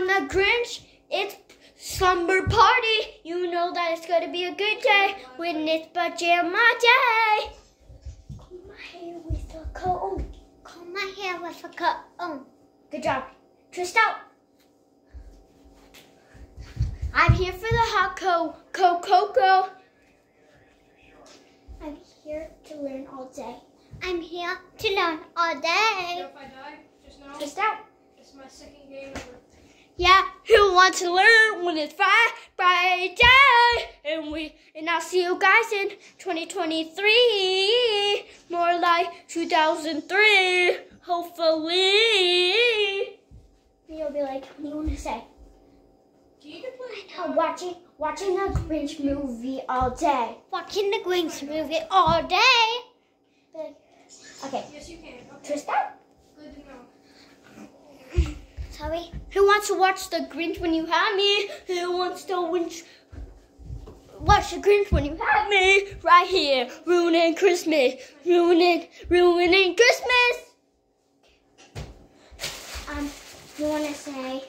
I'm the Grinch. It's slumber party. You know that it's gonna be a good day when it's pajama day. Comb my hair with a comb. Comb my hair with a comb. Good job. Twist out. I'm here for the hot co co cocoa. I'm here to learn all day. I'm here to learn all You day. know if I die just out. it's my second game ever. Yeah, who wants to learn when it's Friday? And we and I'll see you guys in 2023. More like 2003, hopefully. You'll be like, what do you want to say? Do you get play? I'm watching watching a Grinch movie all day. Watching the Grinch oh movie all day. Like, Okay, Yes, you can. Okay. twist out. Good to know. Who wants to watch the Grinch when you have me? Who wants to watch, watch the Grinch when you have me? Right here, ruining Christmas, ruining, ruining Christmas. Um, you want to say?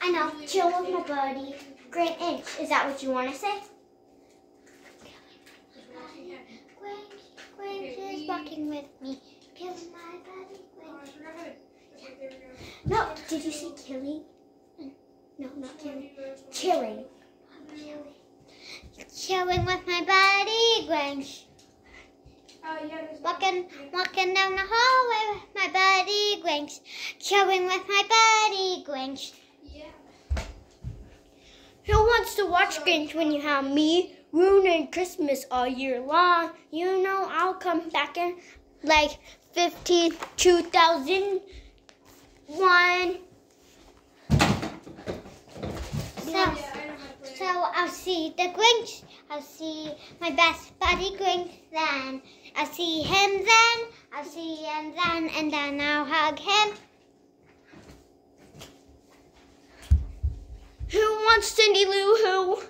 I know, chill with my buddy. Great inch. Is that what you want to say? Grinch, Grinch is walking with me. Kill my buddy Grinch. forgot how to. Okay, there we go. No. Did you see killing? No, not killing. Chilling. Chilling. Chilling with my buddy Grinch. Walking, walking down the hallway with my buddy Grinch. Chilling with my buddy Grinch. Yeah. Who wants to watch Grinch when you have me ruining Christmas all year long? You know I'll come back in like 15, 2001. So, I know how to play. so I'll see the Grinch. I'll see my best buddy Grinch then. I'll see him then. I'll see him then, and then I'll hug him. Who wants Cindy Lou Who?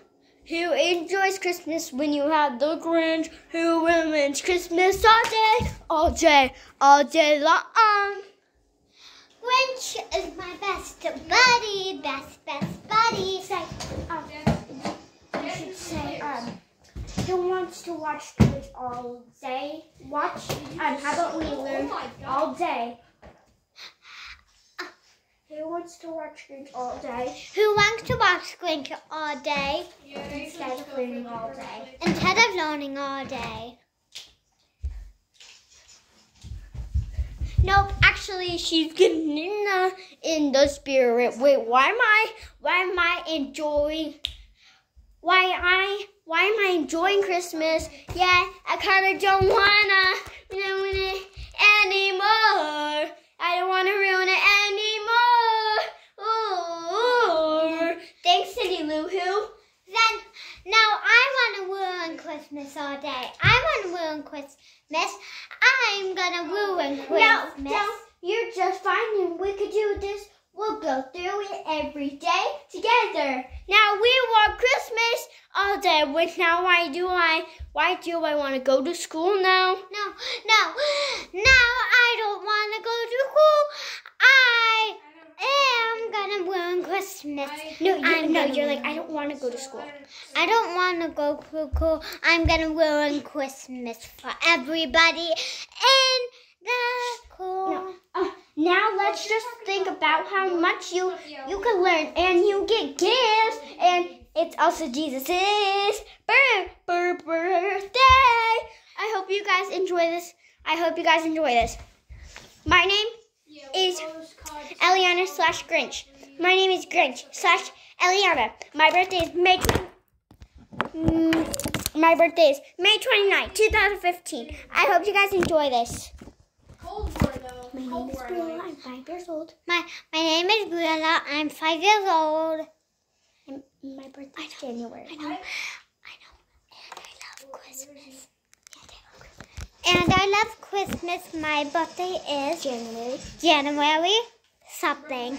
Who enjoys Christmas when you have the Grinch? Who ruins Christmas all day, all day, all day long? Grinch is my best buddy, best best buddy. Say, um, I should say, um, who wants to watch Grinch all day? Watch, um, how about we learn all day? Who wants to watch Grinch all day? Who wants to watch Grinch all day Instead of learning all day. instead of learning all day? Nope, actually, she's getting in the in the spirit. Wait, why am I why am I enjoying? Why I why am I enjoying Christmas? Yeah, I kind of don't wanna ruin it anymore. I don't wanna ruin it anymore. Ooh, thanks, Cindy Lou Who. Then, now I want to ruin Christmas all day. I want to ruin Christmas. I'm gonna ruin No, Christmas. no, you're just fine, and we could do this. We'll go through it every day together. Now we want Christmas all day. Which now why do I? Why do I want to go to school now? No, no, no, I don't want to go to school. I am gonna ruin Christmas. No, you, I'm no, you're like I don't want to go to school. I don't want to go to school. I'm gonna ruin Christmas for everybody in the school. No. Uh, let's just think about how much you you can learn, and you get gifts, and it's also Jesus's bir- bir- birthday. I hope you guys enjoy this. I hope you guys enjoy this. My name is Eliana slash Grinch. My name is Grinch slash Eliana. My birthday is May. Mm, my birthday is May 29, 2015. I hope you guys enjoy this. Cold War though. My name is. Briella. I'm five years old. My my name is Briella. I'm five years old. And my birthday is January. I know. I know. And I love Christmas. And I love Christmas. My birthday is January. January something.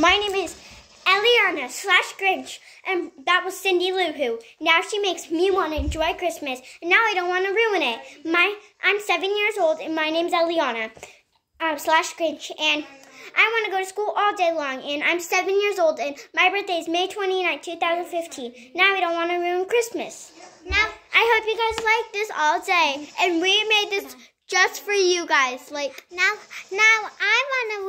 My name is Eliana slash Grinch, and that was Cindy Lou Who. Now she makes me want to enjoy Christmas, and now I don't want to ruin it. My I'm seven years old, and my name's Eliana um, slash Grinch, and I want to go to school all day long, and I'm seven years old, and my birthday is May 29, 2015. Now we don't want to ruin Christmas. Now, I hope you guys like this all day, and we made this just for you guys. Like, now, now I want to